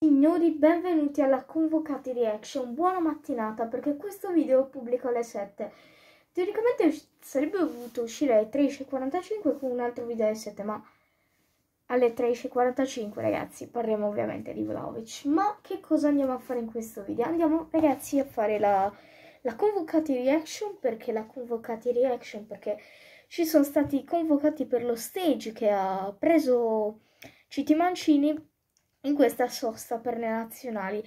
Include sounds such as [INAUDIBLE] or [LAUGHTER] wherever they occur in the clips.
Signori, benvenuti alla Convocati Reaction. Buona mattinata perché questo video pubblico alle 7. Teoricamente sarebbe dovuto uscire alle 13.45 con un altro video alle 7, ma alle 13.45 ragazzi parliamo ovviamente di Vlaovic. Ma che cosa andiamo a fare in questo video? Andiamo ragazzi a fare la, la Convocati Reaction perché la Convocati Reaction perché ci sono stati convocati per lo stage che ha preso Citi Mancini in questa sosta per le nazionali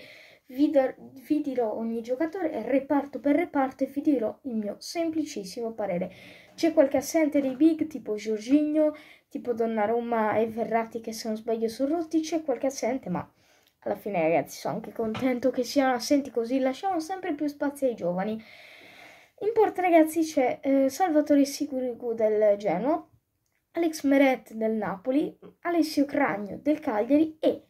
vi, dar, vi, dirò ogni giocatore reparto per reparto e vi dirò il mio semplicissimo parere. C'è qualche assente dei big tipo Giorginio, tipo Donnarumma e Verratti che se non sbaglio sono rotti, c'è qualche assente ma alla fine ragazzi sono anche contento che siano assenti così lasciamo sempre più spazio ai giovani. In porta ragazzi c'è eh, Salvatore Sigurigu del Genoa, Alex Meret del Napoli, Alessio Cragno del Cagliari e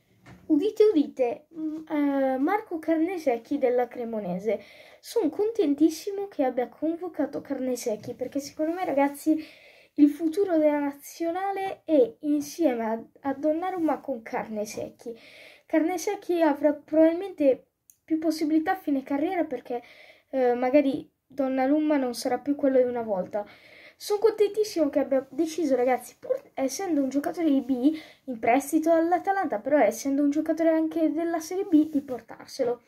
Udite, udite, uh, Marco Carnesecchi della Cremonese. Sono contentissimo che abbia convocato Carnesecchi perché secondo me, ragazzi, il futuro della nazionale è insieme a, a Donnarumma con Carnesecchi. Carnesecchi avrà probabilmente più possibilità a fine carriera perché uh, magari Donnarumma non sarà più quello di una volta. Sono contentissimo che abbia deciso, ragazzi, pur essendo un giocatore di B in prestito all'Atalanta, però essendo un giocatore anche della Serie B, di portarselo.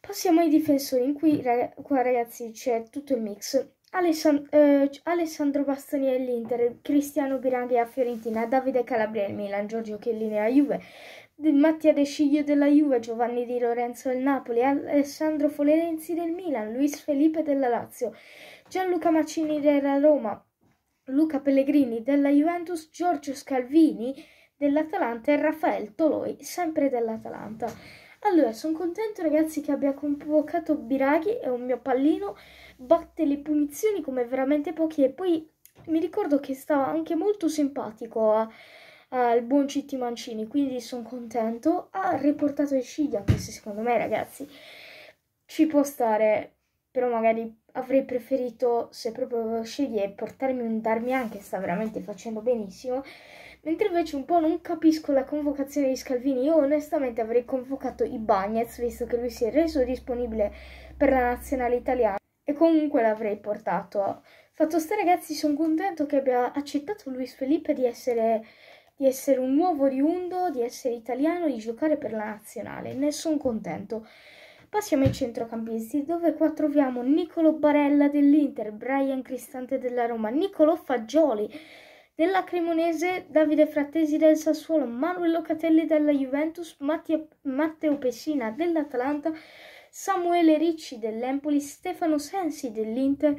Passiamo ai difensori, in cui qua ragazzi c'è tutto il mix. Alessand eh, Alessandro Bastoni all'Inter, Cristiano Biranghi a Fiorentina, Davide Calabria al Milan, Giorgio Chiellini a Juve, Mattia De Sciglio della Juve, Giovanni Di Lorenzo del Napoli, Alessandro Folerenzi del Milan, Luis Felipe della Lazio, Gianluca Maccini della Roma, Luca Pellegrini della Juventus, Giorgio Scalvini dell'Atalanta e Raffaele Toloi, sempre dell'Atalanta. Allora, sono contento ragazzi che abbia convocato Biraghi, è un mio pallino, batte le punizioni come veramente pochi e poi mi ricordo che stava anche molto simpatico a, al buon Citti Mancini, quindi sono contento. Ha riportato il Sciglia, se secondo me ragazzi ci può stare, però magari avrei preferito, se proprio scegliere, portarmi un Darmian che sta veramente facendo benissimo. Mentre invece un po' non capisco la convocazione di Scalvini. Io onestamente avrei convocato i Bagnets, visto che lui si è reso disponibile per la nazionale italiana. E comunque l'avrei portato. Fatto sta ragazzi, sono contento che abbia accettato Luis Felipe di essere, di essere un nuovo riundo, di essere italiano, di giocare per la nazionale. Ne sono contento. Passiamo ai centrocampisti dove qua troviamo Nicolo Barella dell'Inter, Brian Cristante della Roma, Nicolo Fagioli della Cremonese, Davide Frattesi del Sassuolo, Manuel Locatelli della Juventus, Mattia, Matteo Pessina dell'Atalanta, Samuele Ricci dell'Empoli, Stefano Sensi dell'Inter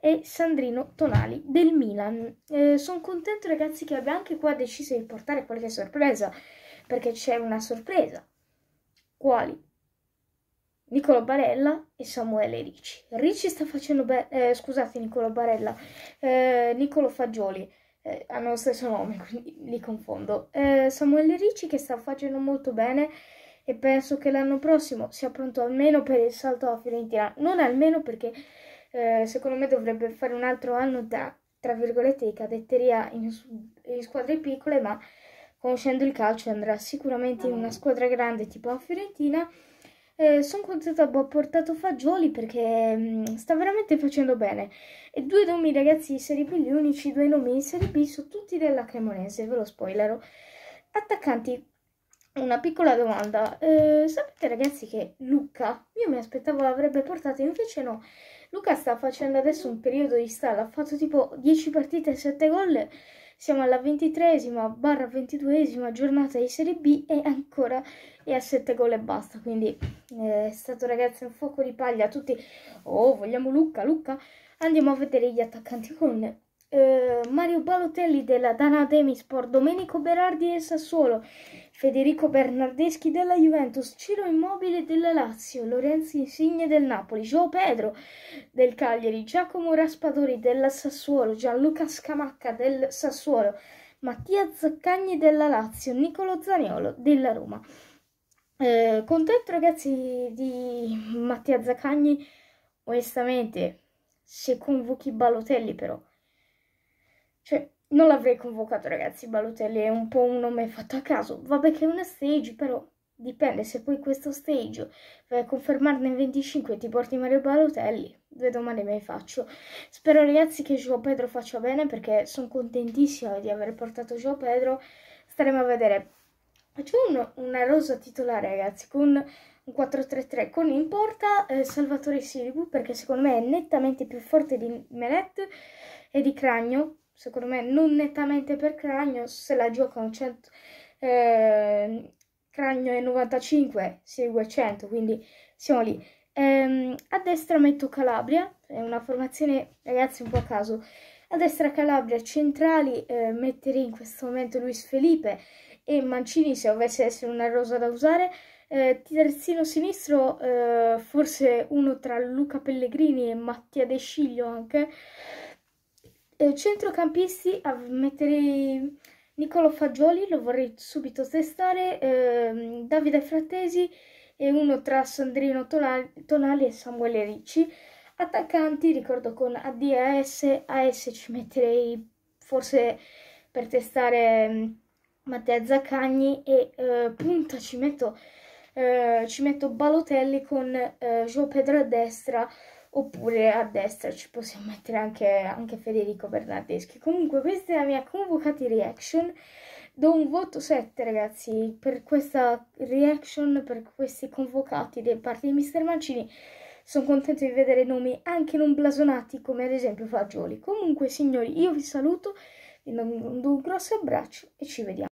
e Sandrino Tonali del Milan. Eh, Sono contento ragazzi che abbia anche qua deciso di portare qualche sorpresa, perché c'è una sorpresa. Quali? Nicolo Barella e Samuele Ricci. Ricci sta facendo bene, eh, scusate Nicolo Barella, eh, Nicolo Fagioli, eh, hanno lo stesso nome, [LAUGHS] quindi li confondo. Eh, Samuele Ricci che sta facendo molto bene e penso che l'anno prossimo sia pronto almeno per il salto alla Fiorentina, non almeno perché eh, secondo me dovrebbe fare un altro anno da, tra virgolette, di cadetteria in, in squadre piccole, ma conoscendo il calcio andrà sicuramente in una squadra grande tipo la Fiorentina eh, sono contenta abbia portato Fagioli perché mh, mm, sta veramente facendo bene. E due nomi ragazzi di Serie B, gli unici due nomi di Serie B sono tutti della Cremonese, ve lo spoilero. Attaccanti, una piccola domanda. Eh, sapete ragazzi che Luca, io mi aspettavo avrebbe portato, invece no. Luca sta facendo adesso un periodo di stalla, ha fatto tipo 10 partite e 7 gol siamo alla ventitresima barra ventiduesima giornata di Serie B e ancora è a 7 gol e basta. Quindi eh, è stato ragazzi un fuoco di paglia. Tutti, oh vogliamo Luca, Luca. Andiamo a vedere gli attaccanti con eh, Mario Balotelli della Dana Demisport, Domenico Berardi del Sassuolo, Federico Bernardeschi della Juventus, Ciro Immobile della Lazio, Lorenzo Insigne del Napoli, Gio Pedro del Cagliari, Giacomo Raspadori del Sassuolo, Gianluca Scamacca del Sassuolo, Mattia Zaccagni della Lazio, Nicolo Zaniolo della Roma. Eh, contento ragazzi di Mattia Zaccagni, onestamente, se convochi Balotelli però, cioè non l'avrei convocato ragazzi, Balotelli è un po' un nome fatto a caso. Vabbè che è una stage, però dipende se poi questo stage vai a confermarne in 25 e ti porti Mario Balotelli, due domande me le faccio. Spero ragazzi che Joao Pedro faccia bene perché sono contentissima di aver portato Joao Pedro, staremo a vedere. Faccio un, una rosa titolare ragazzi con un 4-3-3 con in porta eh, Salvatore Sirigu perché secondo me è nettamente più forte di Menet e di Cragno, secondo me non nettamente per Cragno, se la giocano 100... Eh, Cragno è 95, Sirigu è 100, quindi siamo lì. Ehm, a destra metto Calabria, è una formazione ragazzi un po' a caso. A destra Calabria, centrali eh, metterei in questo momento Luis Felipe e Mancini se dovesse essere una rosa da usare. Eh, terzino sinistro, eh, forse uno tra Luca Pellegrini e Mattia De Sciglio anche. Eh, centrocampisti, metterei Nicolo Fagioli, lo vorrei subito testare, ehm, Davide Frattesi e uno tra Sandrino Tonali e Samuele Ricci. Attaccanti, ricordo con AD e AS, AS ci metterei forse per testare mm, Matteo Zaccagni e eh, punta ci metto, eh, ci metto Balotelli con eh, Gio Pedro a destra oppure a destra ci possiamo mettere anche, anche Federico Bernardeschi. Comunque questa è la mia convocati reaction. Do un voto 7 ragazzi per questa reaction, per questi convocati da parte di Mister Mancini. Sono contento di vedere nomi anche non blasonati come ad esempio Fagioli. Comunque signori io vi saluto, vi do un grosso abbraccio e ci vediamo.